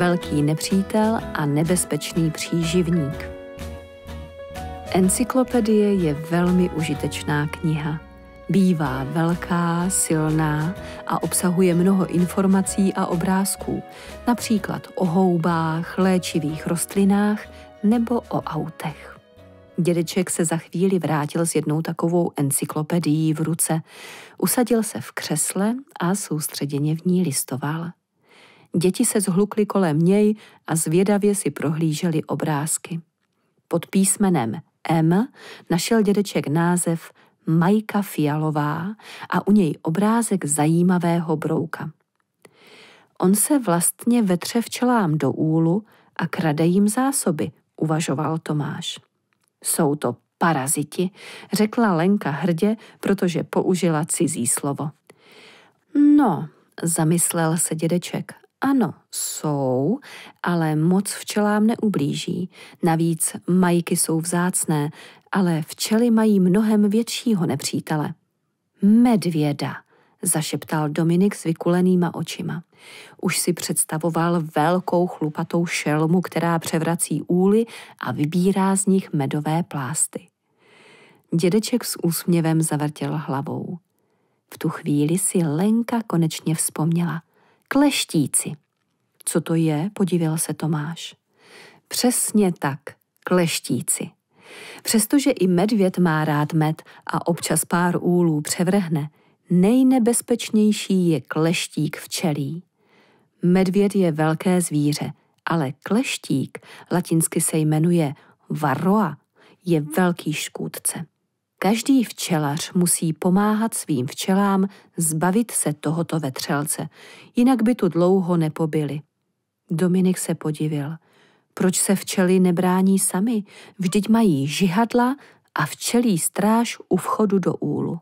velký nepřítel a nebezpečný příživník. Encyklopedie je velmi užitečná kniha. Bývá velká, silná a obsahuje mnoho informací a obrázků, například o houbách, léčivých rostlinách nebo o autech. Dědeček se za chvíli vrátil s jednou takovou encyklopedií v ruce, usadil se v křesle a soustředěně v ní listoval. Děti se zhlukly kolem něj a zvědavě si prohlíželi obrázky. Pod písmenem M našel dědeček název Majka Fialová a u něj obrázek zajímavého brouka. On se vlastně vetře včelám do úlu a krade jim zásoby, uvažoval Tomáš. Jsou to paraziti, řekla Lenka hrdě, protože použila cizí slovo. No, zamyslel se dědeček. Ano, jsou, ale moc včelám neublíží. Navíc majky jsou vzácné, ale včely mají mnohem většího nepřítele. Medvěda, zašeptal Dominik s vykulenýma očima. Už si představoval velkou chlupatou šelmu, která převrací úly a vybírá z nich medové plásty. Dědeček s úsměvem zavrtěl hlavou. V tu chvíli si Lenka konečně vzpomněla. Kleštíci. Co to je, podíval se Tomáš. Přesně tak, kleštíci. Přestože i medvěd má rád med a občas pár úlů převrhne, nejnebezpečnější je kleštík včelí. Medvěd je velké zvíře, ale kleštík, latinsky se jmenuje varroa, je velký škůdce. Každý včelař musí pomáhat svým včelám zbavit se tohoto vetřelce, jinak by tu dlouho nepobyli. Dominik se podivil. Proč se včely nebrání sami? Vždyť mají žihadla a včelí stráž u vchodu do úlu.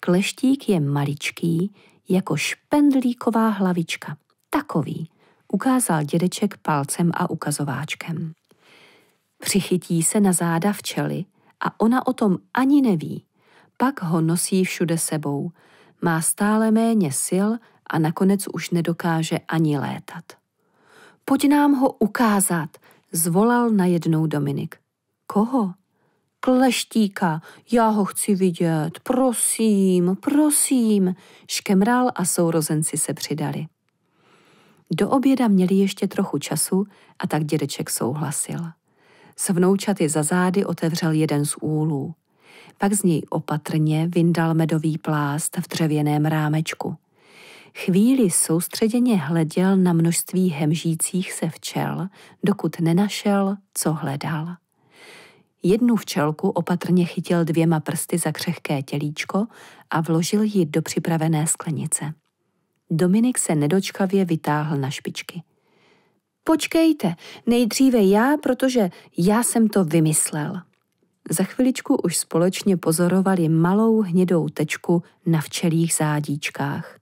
Kleštík je maličký, jako špendlíková hlavička. Takový, ukázal dědeček palcem a ukazováčkem. Přichytí se na záda včely a ona o tom ani neví. Pak ho nosí všude sebou. Má stále méně sil a nakonec už nedokáže ani létat. Pojď nám ho ukázat, zvolal najednou Dominik. Koho? Kleštíka, já ho chci vidět, prosím, prosím, škemral a sourozenci se přidali. Do oběda měli ještě trochu času a tak dědeček souhlasil. S vnoučaty za zády otevřel jeden z úlů. Pak z něj opatrně vyndal medový plást v dřevěném rámečku. Chvíli soustředěně hleděl na množství hemžících se včel, dokud nenašel, co hledal. Jednu včelku opatrně chytil dvěma prsty za křehké tělíčko a vložil ji do připravené sklenice. Dominik se nedočkavě vytáhl na špičky. Počkejte, nejdříve já, protože já jsem to vymyslel. Za chviličku už společně pozorovali malou hnědou tečku na včelých zádíčkách.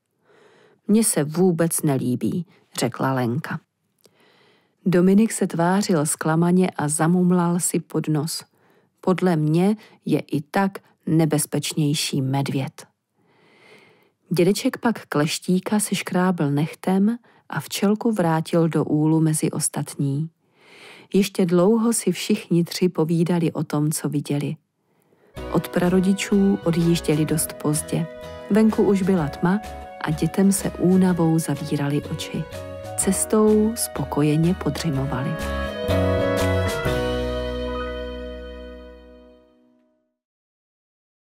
Mně se vůbec nelíbí, řekla Lenka. Dominik se tvářil zklamaně a zamumlal si pod nos. Podle mě je i tak nebezpečnější medvěd. Dědeček pak kleštíka se škrábl nechtem a včelku vrátil do úlu mezi ostatní. Ještě dlouho si všichni tři povídali o tom, co viděli. Od prarodičů odjížděli dost pozdě. Venku už byla tma a dětem se únavou zavírali oči. Cestou spokojeně podřimovali.